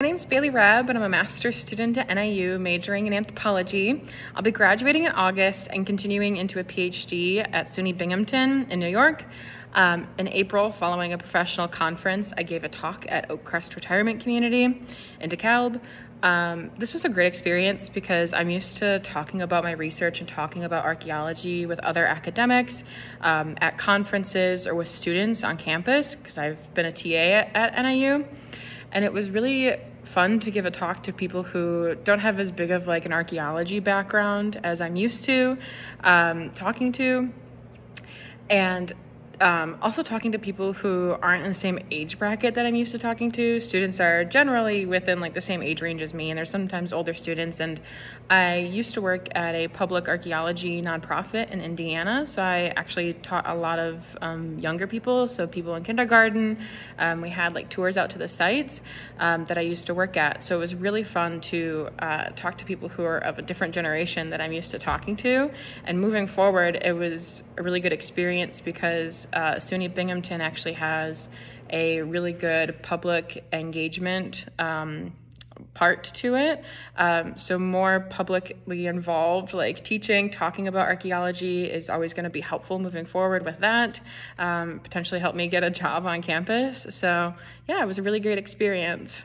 My name's Bailey Raab, and I'm a master's student at NIU majoring in anthropology. I'll be graduating in August and continuing into a PhD at SUNY Binghamton in New York. Um, in April, following a professional conference, I gave a talk at Oakcrest Retirement Community in DeKalb. Um, this was a great experience because I'm used to talking about my research and talking about archaeology with other academics um, at conferences or with students on campus because I've been a TA at, at NIU. And it was really fun to give a talk to people who don't have as big of like an archaeology background as I'm used to um, talking to. And um, also talking to people who aren't in the same age bracket that I'm used to talking to. Students are generally within like the same age range as me, and there's sometimes older students. And I used to work at a public archaeology nonprofit in Indiana, so I actually taught a lot of um, younger people, so people in kindergarten. Um, we had like tours out to the sites um, that I used to work at, so it was really fun to uh, talk to people who are of a different generation that I'm used to talking to. And moving forward, it was a really good experience because uh, SUNY Binghamton actually has a really good public engagement um, part to it. Um, so more publicly involved, like teaching, talking about archaeology is always going to be helpful moving forward with that. Um, potentially help me get a job on campus. So yeah, it was a really great experience.